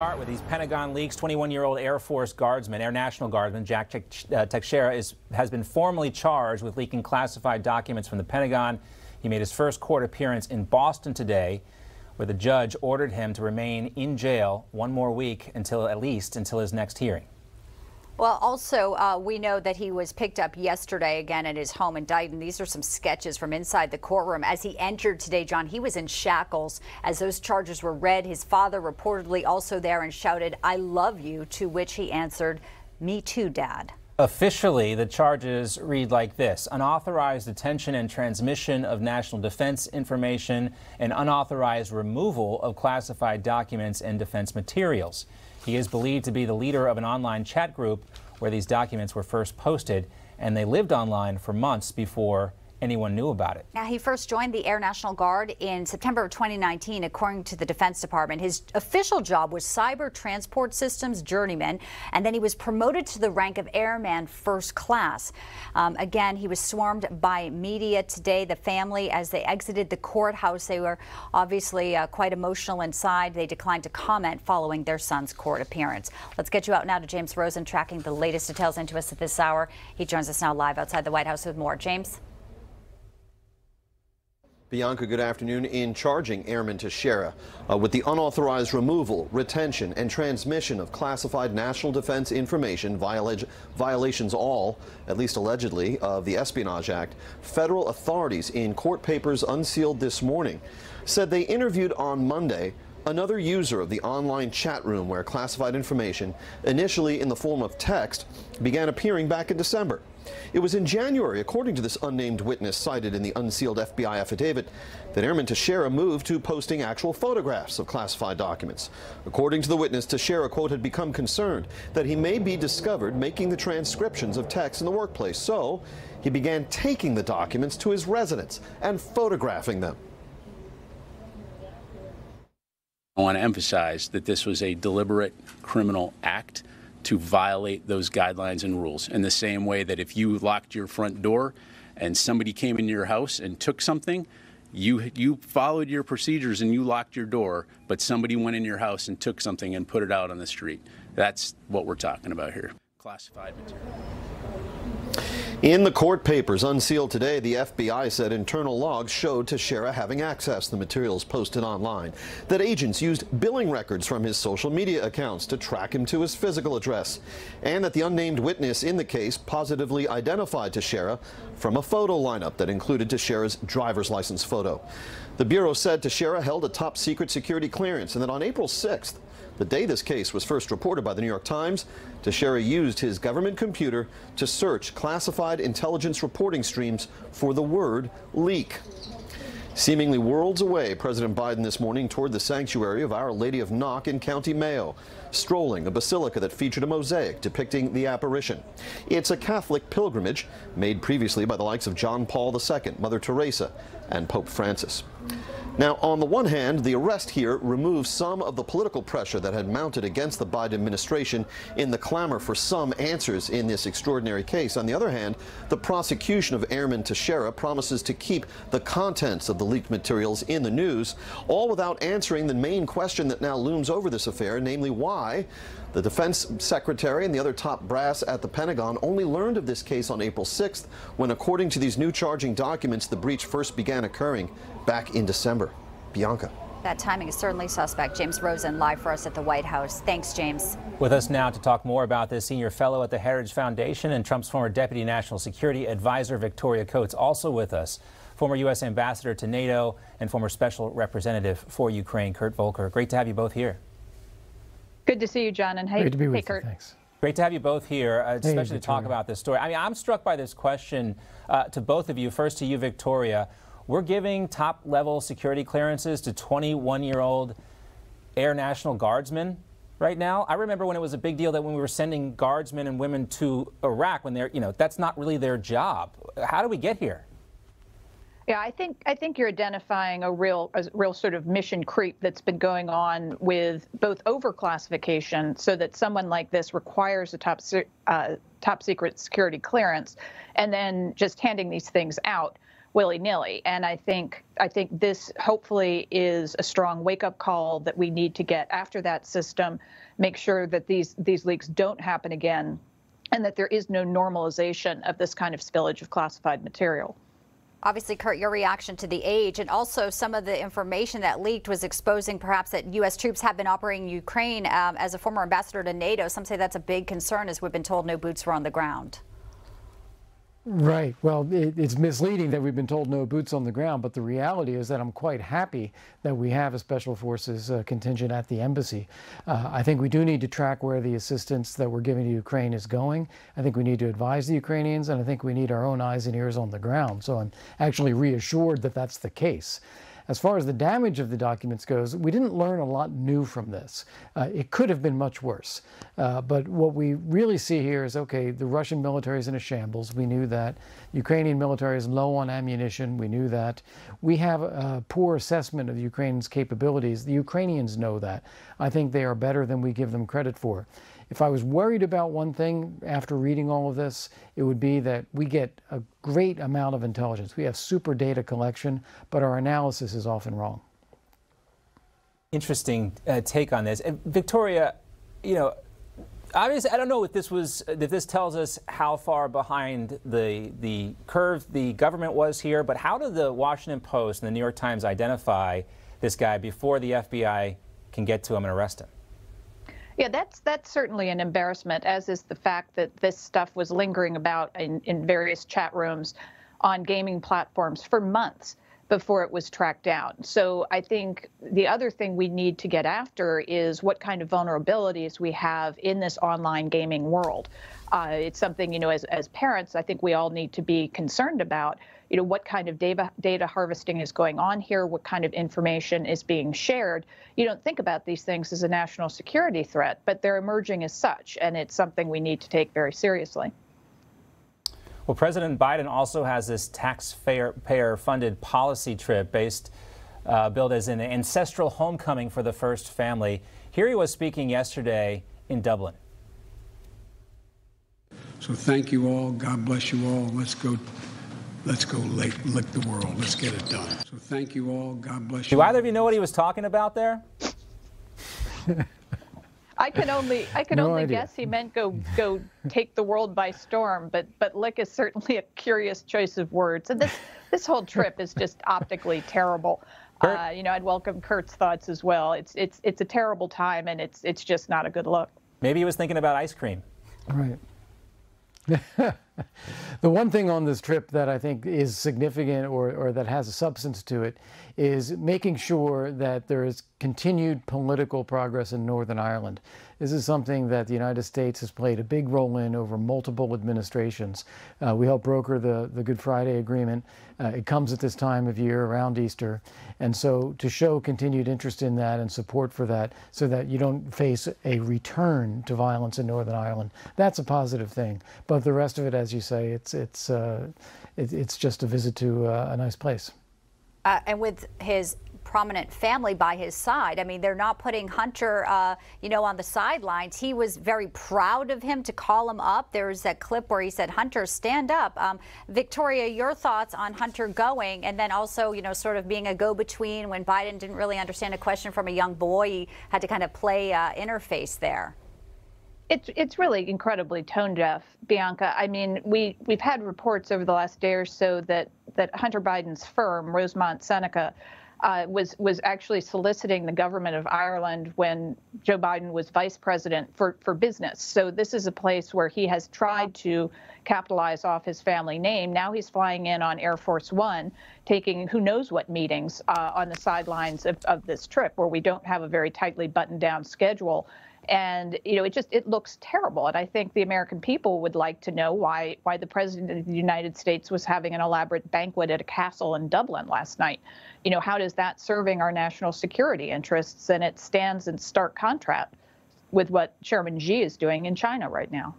Start with these Pentagon leaks. 21-year-old Air Force Guardsman, Air National Guardsman Jack uh, Teixeira is, has been formally charged with leaking classified documents from the Pentagon. He made his first court appearance in Boston today, where the judge ordered him to remain in jail one more week until at least until his next hearing. Well, also, uh, we know that he was picked up yesterday again at his home in Dighton. These are some sketches from inside the courtroom. As he entered today, John, he was in shackles. As those charges were read, his father reportedly also there and shouted, I love you, to which he answered, Me too, Dad. Officially, the charges read like this unauthorized detention and transmission of national defense information and unauthorized removal of classified documents and defense materials. He is believed to be the leader of an online chat group where these documents were first posted, and they lived online for months before anyone knew about it. Now, he first joined the Air National Guard in September of 2019, according to the Defense Department. His official job was Cyber Transport Systems Journeyman, and then he was promoted to the rank of Airman First Class. Um, again, he was swarmed by media today. The family, as they exited the courthouse, they were obviously uh, quite emotional inside. They declined to comment following their son's court appearance. Let's get you out now to James Rosen, tracking the latest details into us at this hour. He joins us now live outside the White House with more. James? Bianca, good afternoon. In charging Airman Teixeira uh, with the unauthorized removal, retention, and transmission of classified national defense information violations all, at least allegedly, of the Espionage Act, federal authorities in court papers unsealed this morning said they interviewed on Monday another user of the online chat room where classified information, initially in the form of text, began appearing back in December. It was in January, according to this unnamed witness cited in the unsealed FBI affidavit, that Airman Teixeira moved to posting actual photographs of classified documents. According to the witness, Teixeira, quote, had become concerned that he may be discovered making the transcriptions of text in the workplace. So he began taking the documents to his residence and photographing them. I want to emphasize that this was a deliberate criminal act to violate those guidelines and rules in the same way that if you locked your front door and somebody came into your house and took something, you you followed your procedures and you locked your door, but somebody went in your house and took something and put it out on the street. That's what we're talking about here. Classified material. In the court papers unsealed today, the FBI said internal logs showed Teixeira having access to the materials posted online, that agents used billing records from his social media accounts to track him to his physical address, and that the unnamed witness in the case positively identified Teixeira from a photo lineup that included Teixeira's driver's license photo. The Bureau said Teixeira held a top secret security clearance and that on April 6th, the day this case was first reported by the New York Times, Teixeira used his government computer to search classified intelligence reporting streams for the word leak. Seemingly worlds away, President Biden this morning toured the sanctuary of Our Lady of Knock in County Mayo, strolling a basilica that featured a mosaic depicting the apparition. It's a Catholic pilgrimage made previously by the likes of John Paul II, Mother Teresa, and Pope Francis. Now, on the one hand, the arrest here removes some of the political pressure that had mounted against the Biden administration in the clamor for some answers in this extraordinary case. On the other hand, the prosecution of Airman Teixeira promises to keep the contents of the leaked materials in the news, all without answering the main question that now looms over this affair, namely why the defense secretary and the other top brass at the Pentagon only learned of this case on April 6th, when, according to these new charging documents, the breach first began occurring back in December. Bianca. That timing is certainly suspect. James Rosen live for us at the White House. Thanks, James. With us now to talk more about this, senior fellow at the Heritage Foundation and Trump's former deputy national security advisor, Victoria Coates, also with us. Former U.S. ambassador to NATO and former special representative for Ukraine, Kurt Volker. Great to have you both here. Good to see you, John. And hey, Great to be with hey, Kurt. You. Thanks. Great to have you both here, uh, especially hey, to talk about this story. I mean, I'm struck by this question uh, to both of you. First to you, Victoria. We're giving top level security clearances to 21 year old Air National Guardsmen right now. I remember when it was a big deal that when we were sending guardsmen and women to Iraq, when they're, you know, that's not really their job. How do we get here? Yeah, I think I think you're identifying a real a real sort of mission creep that's been going on with both overclassification, so that someone like this requires a top uh, top secret security clearance, and then just handing these things out willy-nilly. And I think I think this hopefully is a strong wake-up call that we need to get after that system, make sure that these these leaks don't happen again, and that there is no normalization of this kind of spillage of classified material. Obviously, Kurt, your reaction to the age and also some of the information that leaked was exposing perhaps that U.S. troops have been operating in Ukraine. Um, as a former ambassador to NATO, some say that's a big concern as we've been told no boots were on the ground. Right. Well, it, it's misleading that we've been told no boots on the ground, but the reality is that I'm quite happy that we have a special forces uh, contingent at the embassy. Uh, I think we do need to track where the assistance that we're giving to Ukraine is going. I think we need to advise the Ukrainians, and I think we need our own eyes and ears on the ground. So I'm actually reassured that that's the case. As far as the damage of the documents goes, we didn't learn a lot new from this. Uh, it could have been much worse. Uh, but what we really see here is okay, the Russian military is in a shambles. We knew that. Ukrainian military is low on ammunition. We knew that. We have a poor assessment of Ukraine's capabilities. The Ukrainians know that. I think they are better than we give them credit for. If I was worried about one thing after reading all of this, it would be that we get a great amount of intelligence. We have super data collection, but our analysis is often wrong. Interesting uh, take on this. And Victoria, you know, obviously, I don't know if this was if this tells us how far behind the the curve the government was here, but how did the Washington Post and the New York Times identify this guy before the FBI can get to him and arrest him? Yeah, that's that's certainly an embarrassment, as is the fact that this stuff was lingering about in, in various chat rooms on gaming platforms for months before it was tracked down. So I think the other thing we need to get after is what kind of vulnerabilities we have in this online gaming world. Uh, it's something, you know, as, as parents, I think we all need to be concerned about you know, what kind of data, data harvesting is going on here, what kind of information is being shared. You don't think about these things as a national security threat, but they're emerging as such, and it's something we need to take very seriously. Well, President Biden also has this taxpayer-funded policy trip based uh, billed as an ancestral homecoming for the first family. Here he was speaking yesterday in Dublin. So thank you all. God bless you all. Let's go Let's go lick, lick the world. Let's get it done. So thank you all. God bless you. Do either of you know what he was talking about there? I can only I can no only idea. guess he meant go go take the world by storm, but but lick is certainly a curious choice of words. And this this whole trip is just optically terrible. Uh, you know, I'd welcome Kurt's thoughts as well. It's it's it's a terrible time, and it's it's just not a good look. Maybe he was thinking about ice cream. Right. the one thing on this trip that I think is significant or, or that has a substance to it is making sure that there is continued political progress in Northern Ireland. This is something that the United States has played a big role in over multiple administrations. Uh, we helped broker the, the Good Friday Agreement. Uh, it comes at this time of year around Easter. And so to show continued interest in that and support for that so that you don't face a return to violence in Northern Ireland, that's a positive thing. But the rest of it, as you say, it's, it's, uh, it, it's just a visit to uh, a nice place. Uh, and with his prominent family by his side. I mean, they're not putting Hunter, uh, you know, on the sidelines. He was very proud of him to call him up. There's that clip where he said, Hunter, stand up. Um, Victoria, your thoughts on Hunter going and then also, you know, sort of being a go-between when Biden didn't really understand a question from a young boy. He had to kind of play uh, interface there. It's it's really incredibly tone deaf, Bianca. I mean, we we've had reports over the last day or so that that Hunter Biden's firm, Rosemont Seneca, uh, was was actually soliciting the government of Ireland when Joe Biden was vice president for for business. So this is a place where he has tried to capitalize off his family name. Now he's flying in on Air Force One, taking who knows what meetings uh, on the sidelines of, of this trip, where we don't have a very tightly buttoned down schedule and you know it just it looks terrible and i think the american people would like to know why why the president of the united states was having an elaborate banquet at a castle in dublin last night you know how does that serving our national security interests and it stands in stark contrast with what chairman xi is doing in china right now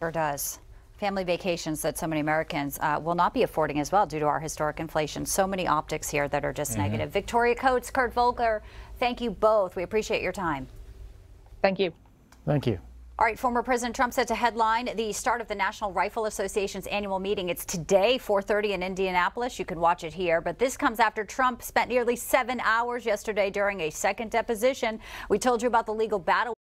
sure does family vacations that so many Americans uh, will not be affording as well due to our historic inflation. So many optics here that are just mm -hmm. negative. Victoria Coates, Kurt Volker, thank you both. We appreciate your time. Thank you. Thank you. All right, former President Trump set to headline the start of the National Rifle Association's annual meeting. It's today, 4:30 in Indianapolis. You can watch it here. But this comes after Trump spent nearly seven hours yesterday during a second deposition. We told you about the legal battle.